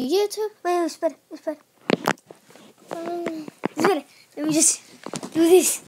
YouTube. Wait, wait, espera, it. Um, let me just do this.